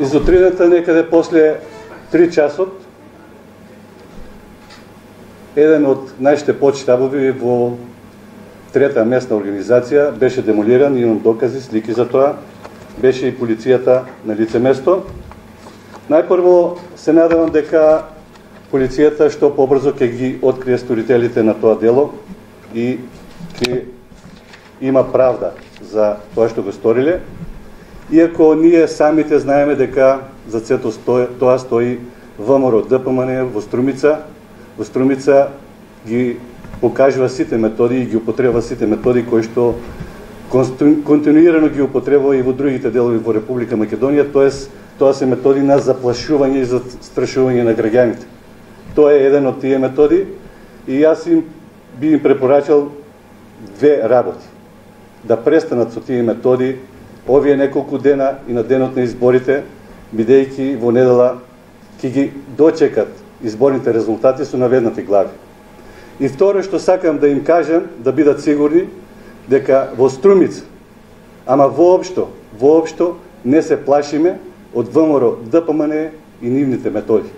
изутрината некаде после 3 часот еден од нашите подштабови во трета местна организација беше демолиран, имам докази, слики за тоа, беше и полицијата на лице место. Најпрво се надевам дека полицијата што побрзо ќе ги открие сторителите на тоа дело и ќе има правда за тоа што го сториле. Иако ние самите знаеме дека за цето стои, тоа стои ВМРО ДПМН во Струмица, во Струмица ги покажува сите методи и ги употребува сите методи кои што континуирано ги употребува и во другите делови во Република Македонија, тоест тоа се методи на заплашување и застрашување на граѓаните. Тоа е еден од тие методи и јас им би им препорачал две работи. Да престанат со тие методи овие неколку дена и на денот на изборите, бидејќи во недела ќе ги дочекат изборните резултати со наведнати глави. И второ што сакам да им кажам, да бидат сигурни, дека во Струмица, ама воопшто, воопшто не се плашиме од ВМРО ДПМН и нивните методи.